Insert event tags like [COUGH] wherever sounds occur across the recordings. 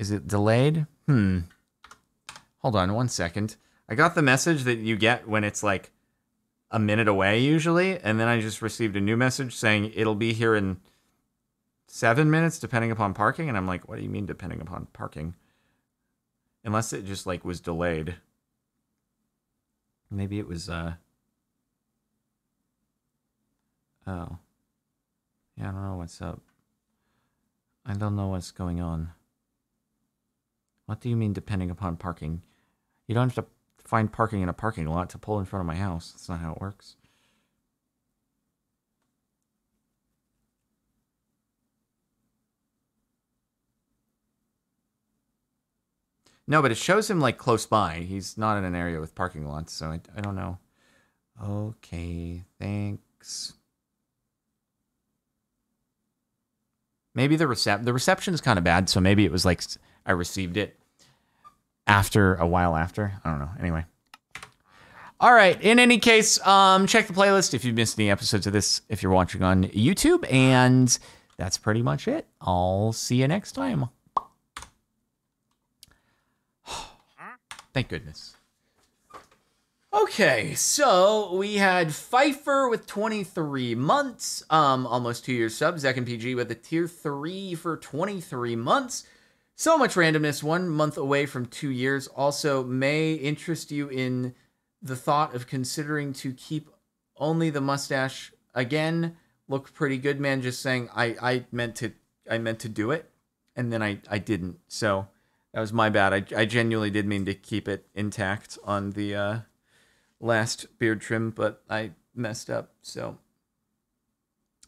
Is it delayed? Hmm. Hold on one second. I got the message that you get when it's like a minute away usually, and then I just received a new message saying it'll be here in seven minutes depending upon parking, and I'm like, what do you mean depending upon parking? Unless it just like was delayed. Maybe it was uh Oh. Yeah, I don't know what's up. I don't know what's going on. What do you mean depending upon parking? You don't have to find parking in a parking lot to pull in front of my house. That's not how it works. No, but it shows him like close by. He's not in an area with parking lots, so I, I don't know. Okay, thanks. Maybe the recep the reception is kind of bad, so maybe it was like I received it after a while after. I don't know. Anyway. All right. In any case, um, check the playlist if you've missed any episodes of this if you're watching on YouTube. And that's pretty much it. I'll see you next time. [SIGHS] Thank goodness. Okay, so we had Pfeiffer with 23 months, um, almost two years sub. Zek and PG with a tier three for 23 months. So much randomness, one month away from two years. Also, may interest you in the thought of considering to keep only the mustache again. Look pretty good, man. Just saying, I I meant to I meant to do it, and then I I didn't. So that was my bad. I I genuinely did mean to keep it intact on the uh, last beard trim, but I messed up. So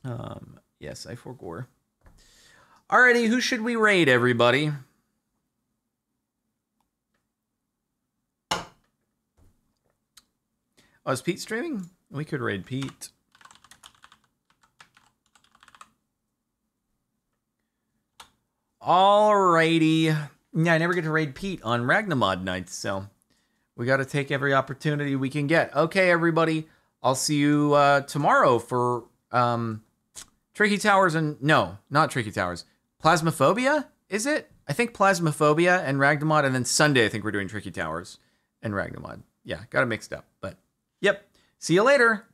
um yes, I forgore. Alrighty, who should we raid, everybody? Oh, is Pete streaming? We could raid Pete. Alrighty. Yeah, I never get to raid Pete on Ragnamod nights, so we got to take every opportunity we can get. Okay, everybody. I'll see you uh, tomorrow for um, Tricky Towers and no, not Tricky Towers. Phasmophobia, is it? I think Phasmophobia and Ragnamod, and then Sunday I think we're doing Tricky Towers and Ragnamod. Yeah, got it mixed up, but yep. See you later.